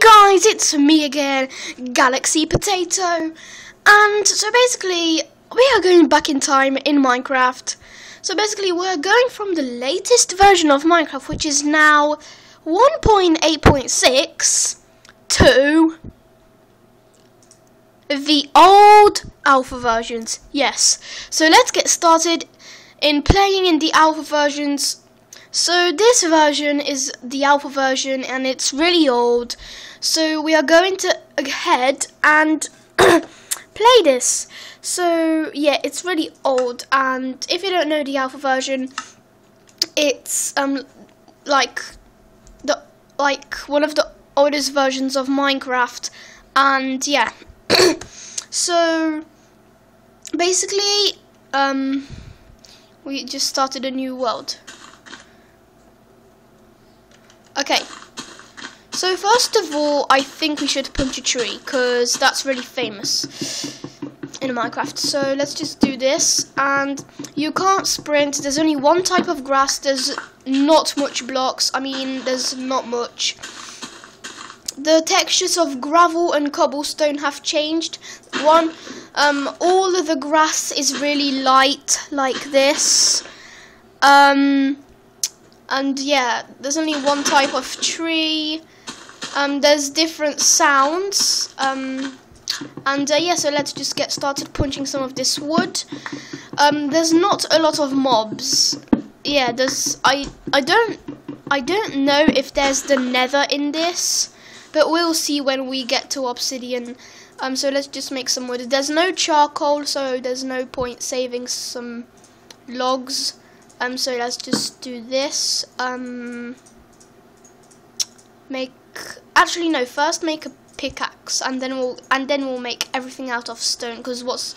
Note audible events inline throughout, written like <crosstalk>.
guys, it's me again, Galaxy Potato. And so basically, we are going back in time in Minecraft. So basically, we're going from the latest version of Minecraft, which is now 1.8.6 to the old alpha versions. Yes. So let's get started in playing in the alpha versions so this version is the alpha version and it's really old. So we are going to ahead and <coughs> play this. So yeah, it's really old and if you don't know the alpha version, it's um like the like one of the oldest versions of Minecraft and yeah. <coughs> so basically um we just started a new world. Okay. So first of all, I think we should punch a tree, because that's really famous in Minecraft. So let's just do this, and you can't sprint, there's only one type of grass, there's not much blocks, I mean, there's not much. The textures of gravel and cobblestone have changed. One, um, all of the grass is really light, like this. Um, and yeah, there's only one type of tree. Um, there's different sounds. Um, and uh, yeah, so let's just get started punching some of this wood. Um, there's not a lot of mobs. Yeah, there's I I don't I don't know if there's the Nether in this, but we'll see when we get to Obsidian. Um, so let's just make some wood. There's no charcoal, so there's no point saving some logs. Um, so let's just do this. Um, make actually no. First, make a pickaxe, and then we'll and then we'll make everything out of stone. Because what's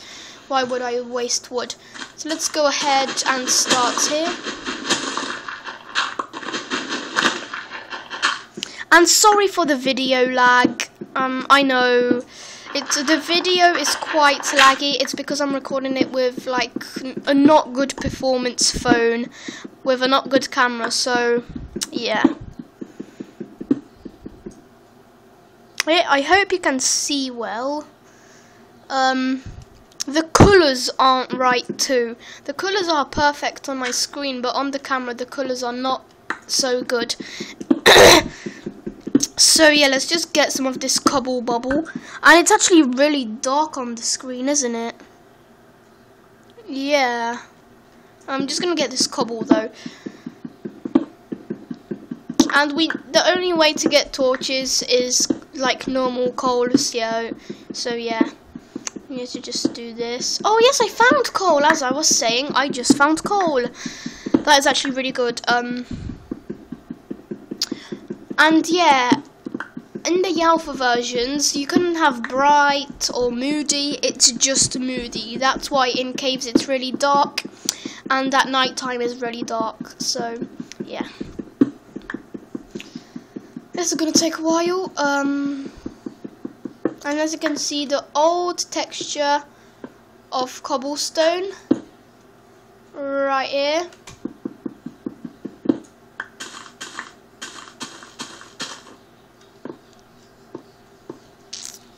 why would I waste wood? So let's go ahead and start here. And sorry for the video lag. Um, I know it's the video is quite laggy. It's because I'm recording it with like a not good performance phone with a not good camera. So yeah. I hope you can see well. Um, the colours aren't right too. The colours are perfect on my screen, but on the camera the colours are not so good. <coughs> So yeah, let's just get some of this cobble bubble. And it's actually really dark on the screen, isn't it? Yeah. I'm just gonna get this cobble though. And we the only way to get torches is like normal coal, so so yeah. We need to just do this. Oh yes, I found coal, as I was saying, I just found coal. That is actually really good. Um and yeah, in the alpha versions, you couldn't have bright or moody, it's just moody. That's why in caves it's really dark, and at night time is really dark, so, yeah. This is gonna take a while, um, and as you can see, the old texture of cobblestone, right here,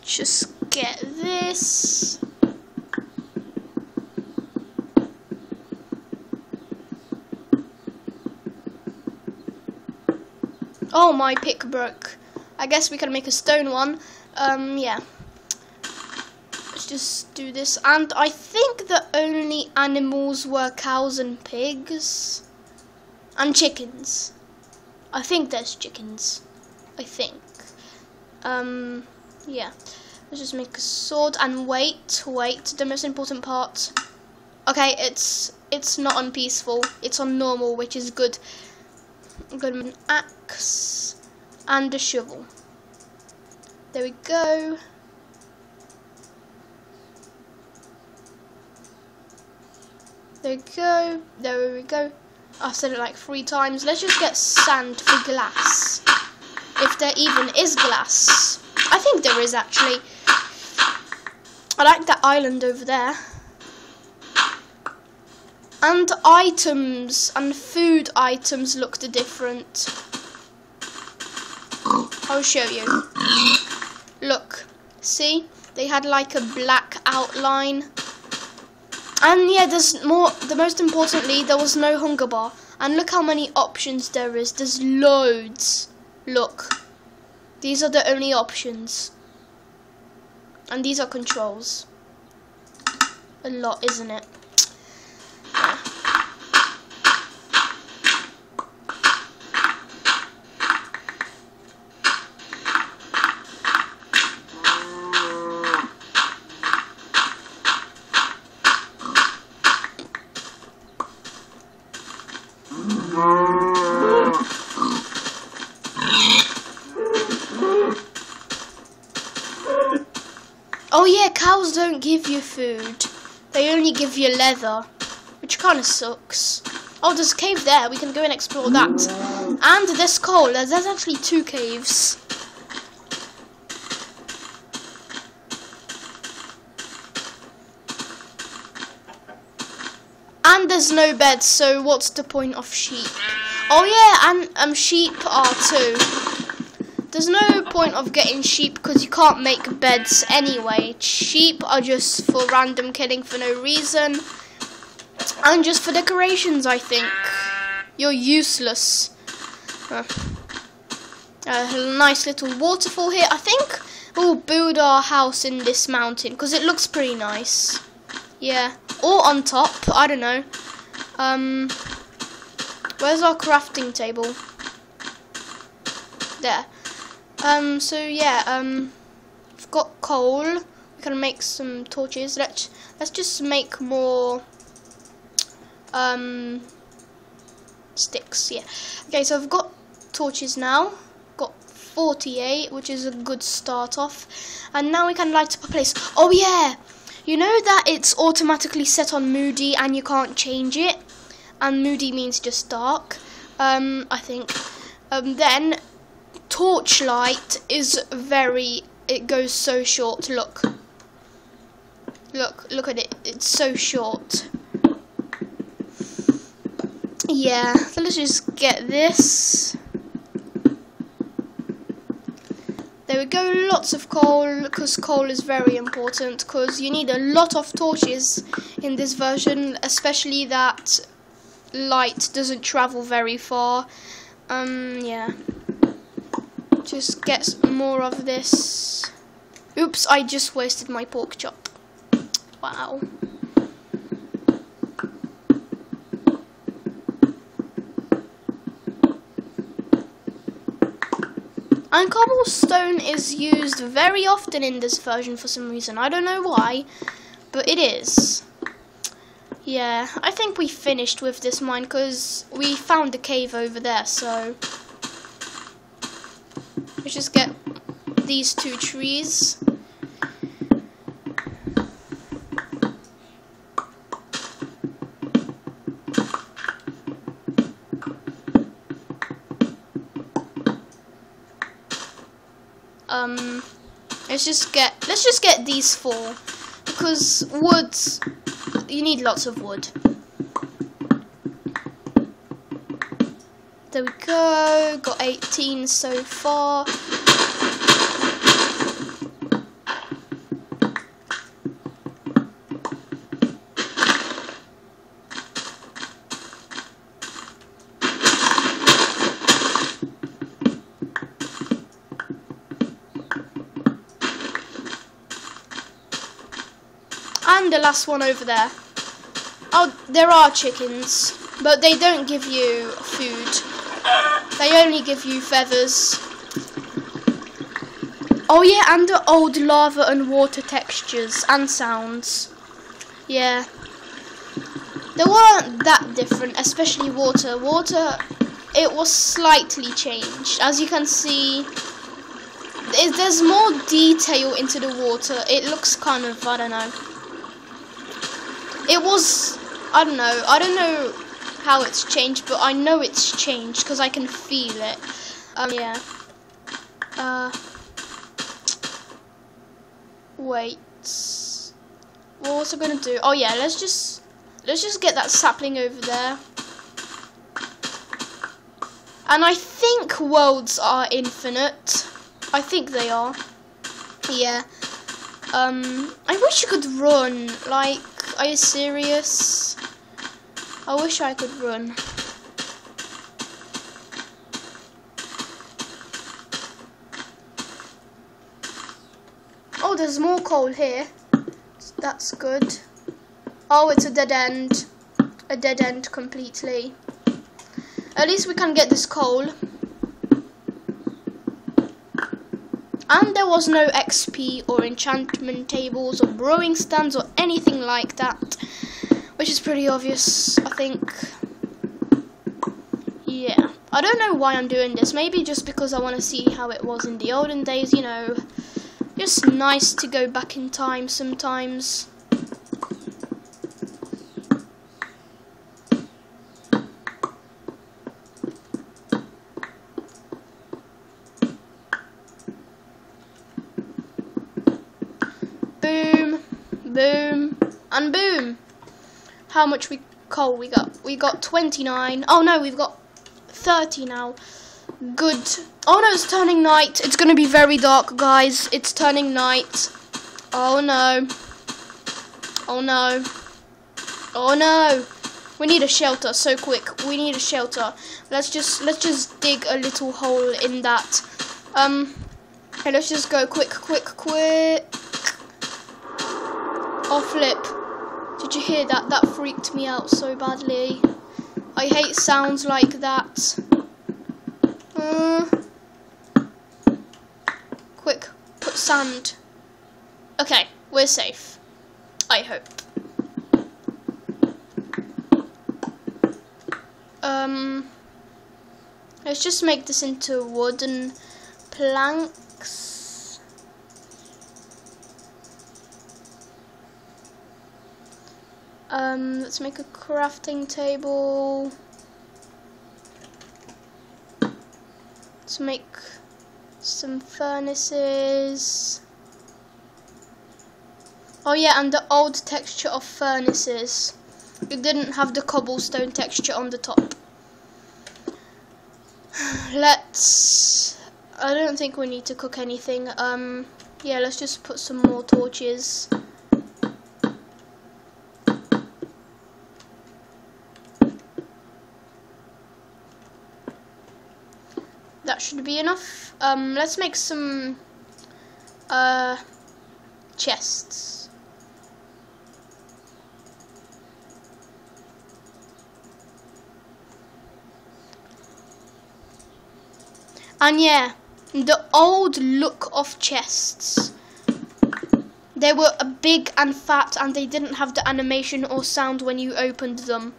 just get this. Oh, my pick broke. I guess we can make a stone one. Um, yeah. Let's just do this. And I think the only animals were cows and pigs. And chickens. I think there's chickens. I think. Um, yeah. Let's just make a sword and wait, wait, the most important part. Okay, it's it's not on peaceful, it's on normal, which is good. I'm got an axe and a shovel. There we go. There we go. There we go. I've said it like three times. Let's just get sand for glass. If there even is glass. I think there is actually. I like that island over there. And items and food items looked different. I'll show you. Look, see? They had like a black outline. And yeah, there's more, the most importantly, there was no hunger bar. And look how many options there is. There's loads. Look. These are the only options. And these are controls. A lot, isn't it? Oh yeah, cows don't give you food. They only give you leather, which kind of sucks. Oh, there's a cave there. We can go and explore that. And this coal. There's, there's actually two caves. And there's no beds, so what's the point of sheep? Oh yeah, and um, sheep are too. There's no point of getting sheep because you can't make beds anyway. Sheep are just for random killing for no reason. And just for decorations, I think. You're useless. Uh, a nice little waterfall here. I think we'll build our house in this mountain because it looks pretty nice. Yeah. Or on top. I don't know. Um, where's our crafting table? There. Um, so yeah, um, we've got coal. We can make some torches. Let's let's just make more um sticks. Yeah. Okay, so I've got torches now. Got 48, which is a good start off. And now we can light up a place. Oh yeah, you know that it's automatically set on moody and you can't change it. And moody means just dark. Um, I think. Um, then torchlight is very it goes so short. Look. Look look at it. It's so short. Yeah so let's just get this. There we go lots of coal because coal is very important because you need a lot of torches in this version especially that light doesn't travel very far. Um yeah just get more of this. Oops, I just wasted my pork chop. Wow. And cobblestone is used very often in this version for some reason. I don't know why, but it is. Yeah, I think we finished with this mine because we found the cave over there, so... Let's just get these two trees. Um, let's just get let's just get these four because woods you need lots of wood. There we go. Got 18 so far. And the last one over there. Oh, there are chickens, but they don't give you food. They only give you feathers. Oh yeah, and the old lava and water textures and sounds. Yeah. They weren't that different, especially water. Water, it was slightly changed. As you can see, there's more detail into the water. It looks kind of, I don't know. It was, I don't know, I don't know how it's changed, but I know it's changed because I can feel it. Um, yeah. Uh, wait. What was I gonna do? Oh yeah, let's just let's just get that sapling over there. And I think worlds are infinite. I think they are. Yeah. Um, I wish you could run. Like, are you serious? I wish I could run. Oh, there's more coal here. That's good. Oh, it's a dead end. A dead end completely. At least we can get this coal. And there was no XP or enchantment tables or brewing stands or anything like that. Which is pretty obvious, I think. Yeah. I don't know why I'm doing this. Maybe just because I want to see how it was in the olden days, you know. Just nice to go back in time sometimes. Boom, boom, and boom. How much we coal we got? We got 29. Oh no, we've got 30 now. Good. Oh no, it's turning night. It's gonna be very dark, guys. It's turning night. Oh no. Oh no. Oh no. We need a shelter so quick. We need a shelter. Let's just let's just dig a little hole in that. Um okay, let's just go quick, quick, quick. Oh flip. Did you hear that? That freaked me out so badly. I hate sounds like that. Uh, quick, put sand. Okay, we're safe. I hope. Um, let's just make this into wooden planks. Um, let's make a crafting table. Let's make some furnaces. Oh yeah, and the old texture of furnaces. It didn't have the cobblestone texture on the top. <sighs> Let's... I don't think we need to cook anything. Um, yeah, let's just put some more torches. Should be enough. Um, let's make some uh, chests. And yeah, the old look of chests. They were big and fat and they didn't have the animation or sound when you opened them.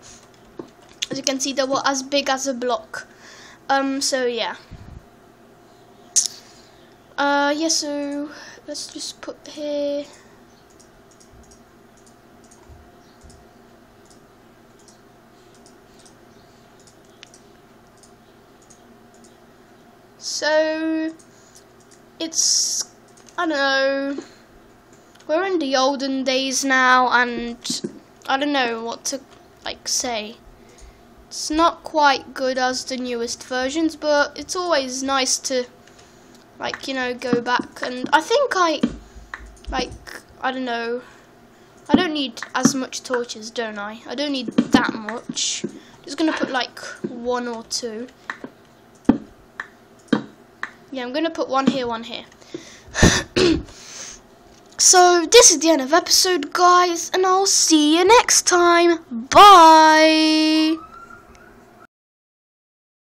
As you can see, they were as big as a block. Um, so yeah. Uh, yeah, so let's just put here. So, it's, I don't know, we're in the olden days now and I don't know what to, like, say. It's not quite good as the newest versions, but it's always nice to, like, you know, go back. And I think I, like, I don't know, I don't need as much torches, don't I? I don't need that much. I'm just to put, like, one or two. Yeah, I'm to put one here, one here. <coughs> so, this is the end of episode, guys, and I'll see you next time. Bye!